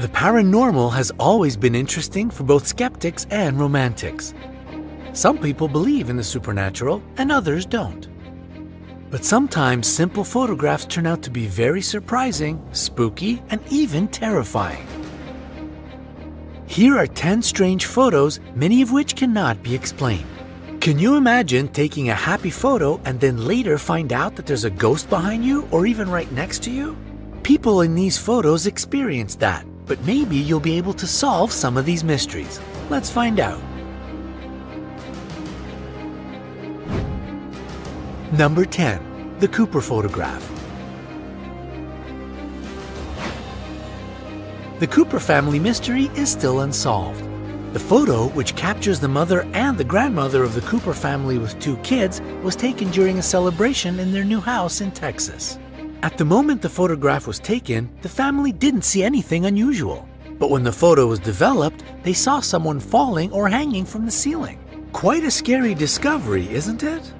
The paranormal has always been interesting for both skeptics and romantics. Some people believe in the supernatural and others don't. But sometimes simple photographs turn out to be very surprising, spooky, and even terrifying. Here are 10 strange photos, many of which cannot be explained. Can you imagine taking a happy photo and then later find out that there's a ghost behind you or even right next to you? People in these photos experience that, but maybe you'll be able to solve some of these mysteries. Let's find out. Number 10. The Cooper Photograph. The Cooper family mystery is still unsolved. The photo, which captures the mother and the grandmother of the Cooper family with two kids, was taken during a celebration in their new house in Texas. At the moment the photograph was taken, the family didn't see anything unusual. But when the photo was developed, they saw someone falling or hanging from the ceiling. Quite a scary discovery, isn't it?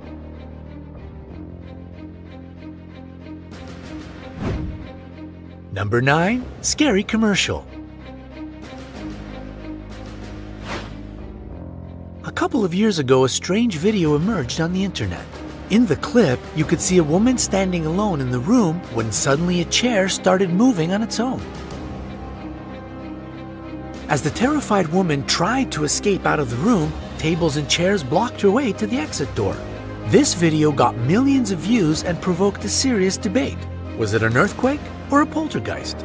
Number 9. Scary Commercial A couple of years ago, a strange video emerged on the internet. In the clip, you could see a woman standing alone in the room when suddenly a chair started moving on its own. As the terrified woman tried to escape out of the room, tables and chairs blocked her way to the exit door. This video got millions of views and provoked a serious debate. Was it an earthquake or a poltergeist?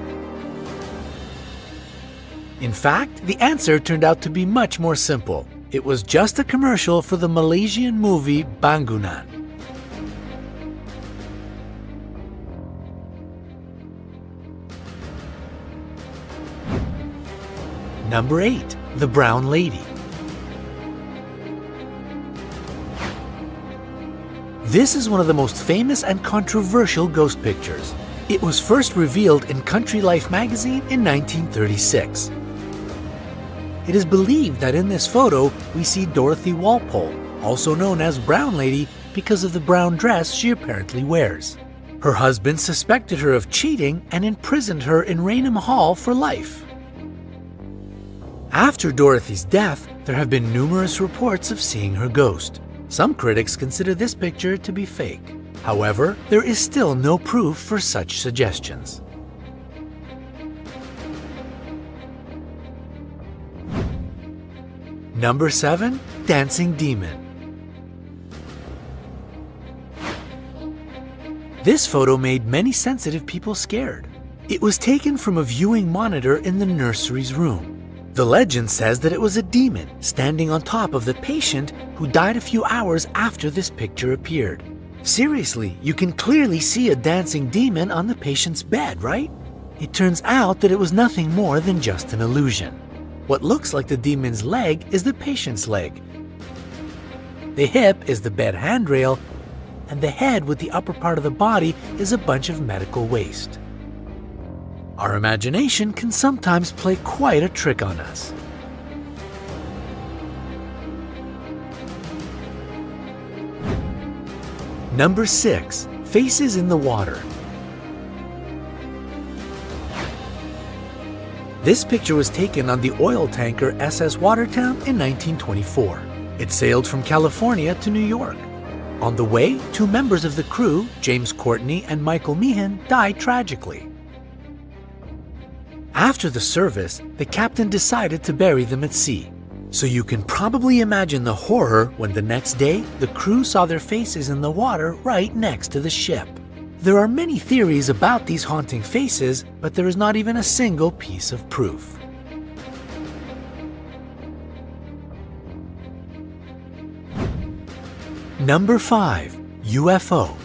In fact, the answer turned out to be much more simple. It was just a commercial for the Malaysian movie Bangunan. Number 8. The Brown Lady. This is one of the most famous and controversial ghost pictures. It was first revealed in Country Life magazine in 1936. It is believed that in this photo we see Dorothy Walpole, also known as Brown Lady because of the brown dress she apparently wears. Her husband suspected her of cheating and imprisoned her in Raynham Hall for life. After Dorothy's death, there have been numerous reports of seeing her ghost. Some critics consider this picture to be fake. However, there is still no proof for such suggestions. Number 7. Dancing Demon This photo made many sensitive people scared. It was taken from a viewing monitor in the nursery's room. The legend says that it was a demon standing on top of the patient who died a few hours after this picture appeared. Seriously, you can clearly see a dancing demon on the patient's bed, right? It turns out that it was nothing more than just an illusion. What looks like the demon's leg is the patient's leg. The hip is the bed handrail, and the head with the upper part of the body is a bunch of medical waste. Our imagination can sometimes play quite a trick on us. Number 6. Faces in the Water This picture was taken on the oil tanker SS Watertown in 1924. It sailed from California to New York. On the way, two members of the crew, James Courtney and Michael Meehan, died tragically. After the service, the captain decided to bury them at sea. So you can probably imagine the horror when the next day the crew saw their faces in the water right next to the ship. There are many theories about these haunting faces, but there is not even a single piece of proof. Number 5. UFO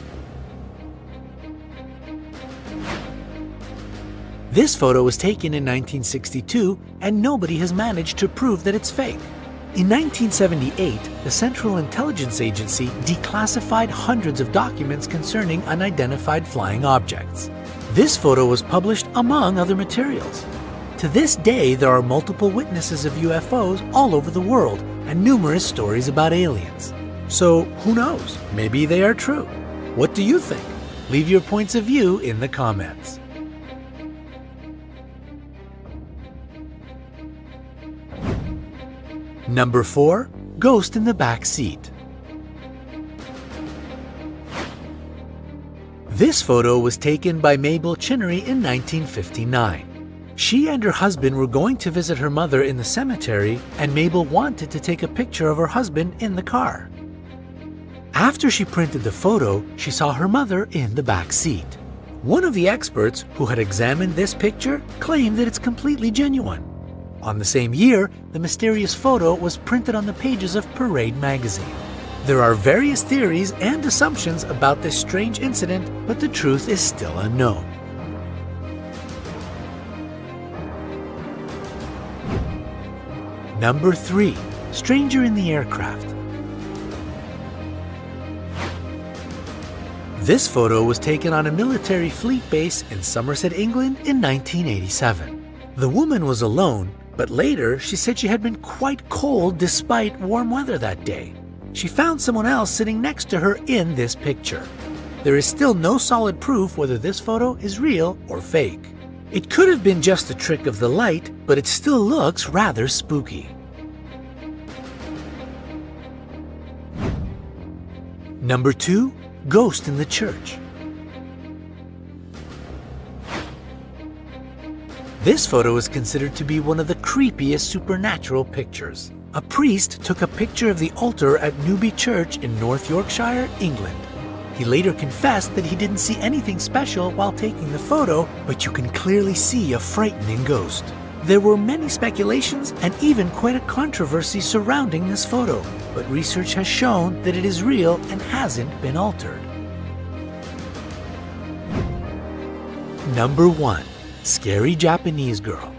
This photo was taken in 1962 and nobody has managed to prove that it's fake. In 1978, the Central Intelligence Agency declassified hundreds of documents concerning unidentified flying objects. This photo was published among other materials. To this day, there are multiple witnesses of UFOs all over the world and numerous stories about aliens. So, who knows? Maybe they are true. What do you think? Leave your points of view in the comments. Number 4. Ghost in the Back Seat. This photo was taken by Mabel Chinnery in 1959. She and her husband were going to visit her mother in the cemetery, and Mabel wanted to take a picture of her husband in the car. After she printed the photo, she saw her mother in the back seat. One of the experts who had examined this picture claimed that it's completely genuine. On the same year, the mysterious photo was printed on the pages of Parade magazine. There are various theories and assumptions about this strange incident, but the truth is still unknown. Number 3. Stranger in the Aircraft This photo was taken on a military fleet base in Somerset, England in 1987. The woman was alone, but later she said she had been quite cold despite warm weather that day. She found someone else sitting next to her in this picture. There is still no solid proof whether this photo is real or fake. It could have been just a trick of the light, but it still looks rather spooky. Number 2 Ghost in the Church. This photo is considered to be one of the creepiest supernatural pictures. A priest took a picture of the altar at Newby Church in North Yorkshire, England. He later confessed that he didn't see anything special while taking the photo, but you can clearly see a frightening ghost. There were many speculations and even quite a controversy surrounding this photo, but research has shown that it is real and hasn't been altered. Number 1. Scary Japanese Girl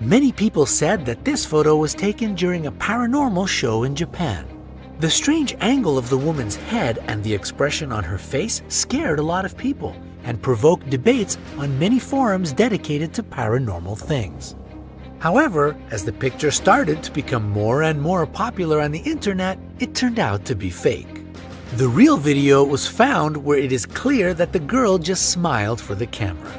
Many people said that this photo was taken during a paranormal show in Japan. The strange angle of the woman's head and the expression on her face scared a lot of people and provoked debates on many forums dedicated to paranormal things. However, as the picture started to become more and more popular on the internet, it turned out to be fake. The real video was found where it is clear that the girl just smiled for the camera.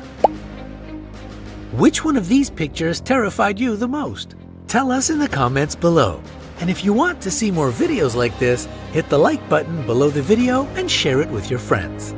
Which one of these pictures terrified you the most? Tell us in the comments below. And if you want to see more videos like this, hit the like button below the video and share it with your friends.